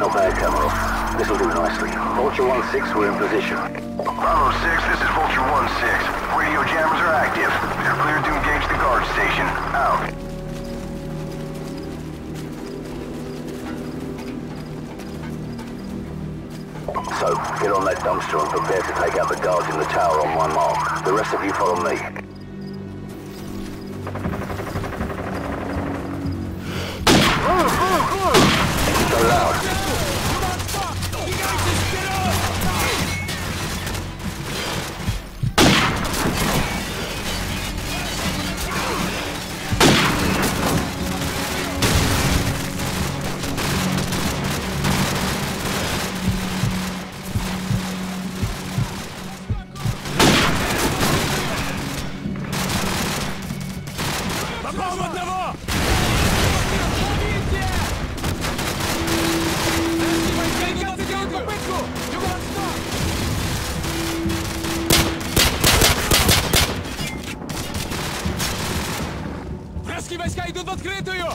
Not bad, Kamarov. This'll do nicely. Vulture 1-6, we're in position. Bravo 6, this is Vulture 1-6. Radio jammers are active. They're cleared to engage the guard station. Out. So, get on that dumpster and prepare to take out the guards in the tower on my mark. The rest of you follow me. войска идут в открытую!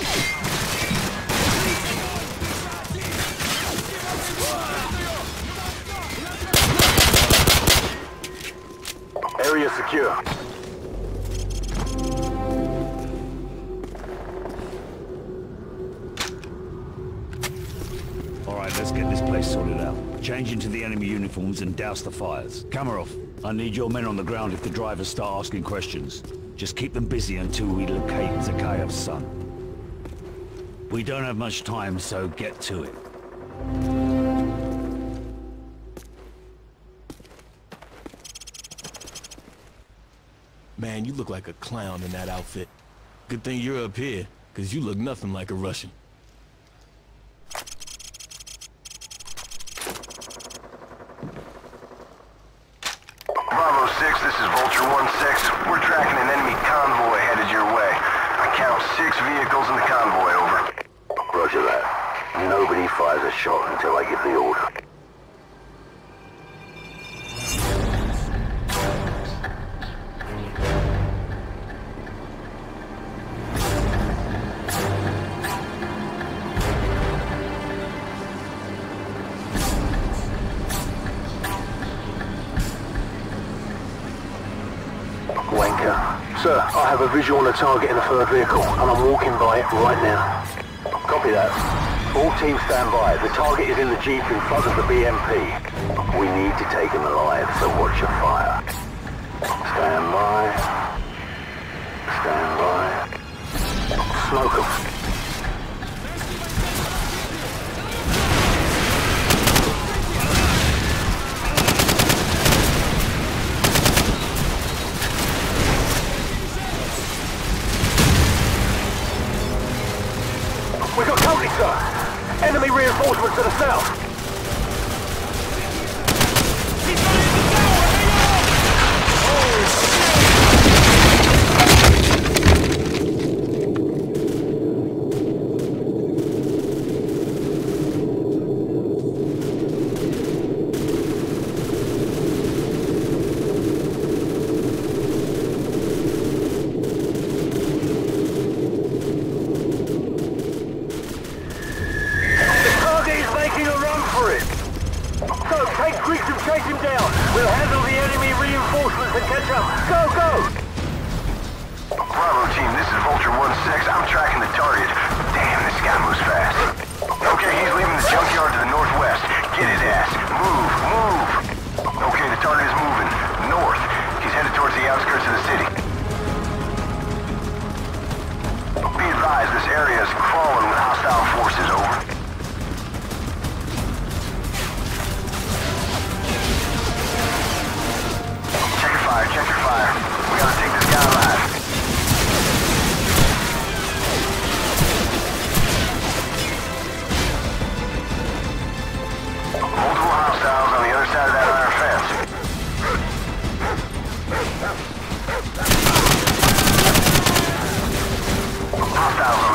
Area secure. All right, let's get this place sorted out. Change into the enemy uniforms and douse the fires. Kamarov, I need your men on the ground if the drivers start asking questions. Just keep them busy until we locate Zakhaev's son. We don't have much time, so get to it. Man, you look like a clown in that outfit. Good thing you're up here, because you look nothing like a Russian. Bravo 6, this is Vulture 1-6. We're tracking an enemy convoy headed your way. I count six vehicles in the convoy, over. Roger that. Nobody fires a I give the order. Wanker. Sir, I have a visual on a target in the third vehicle, and I'm walking by it right now. Copy that. All teams stand by. The target is in the jeep in front of the BMP. We need to take him alive, so watch your fire. Stand by. Stand by. Smoke him. We got company, sir. Enemy reinforcements to the south. The target is making a run for it. So, him down. We'll handle the enemy reinforcements and catch up. Go, go! Bravo team, this is Vulture 1-6. I'm tracking the target. Damn, this guy moves fast. Okay, he's leaving the junkyard to the northwest. Get his ass. Move, move. Hostiles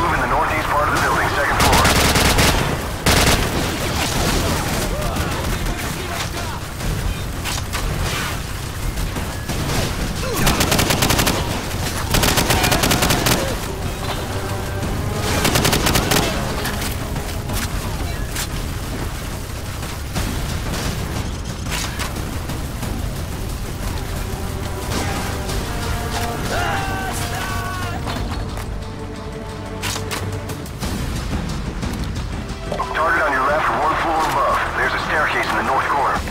staircase in the north corner.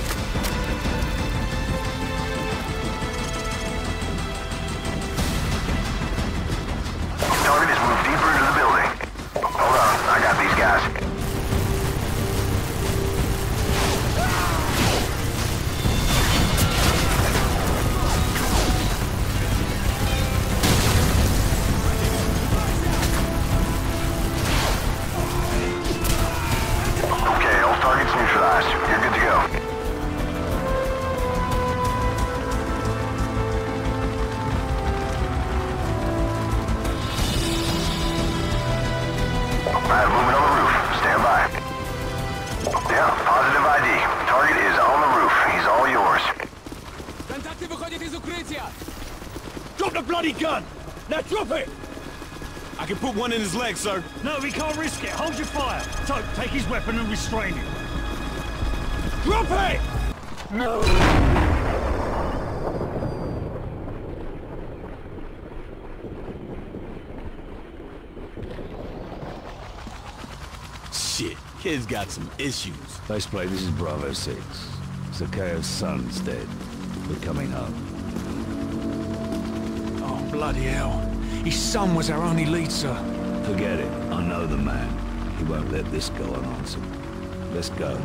Drop the bloody gun! Now drop it! I can put one in his leg, sir. No, we can't risk it. Hold your fire. Soap, take his weapon and restrain him. Drop it! No! Shit, kid's got some issues. Baseplate, this is Bravo 6. Zakhaev's son's dead. We're coming home. Oh, bloody hell. His son was our only lead, sir. Forget it. I know the man. He won't let this go unanswered. Let's go.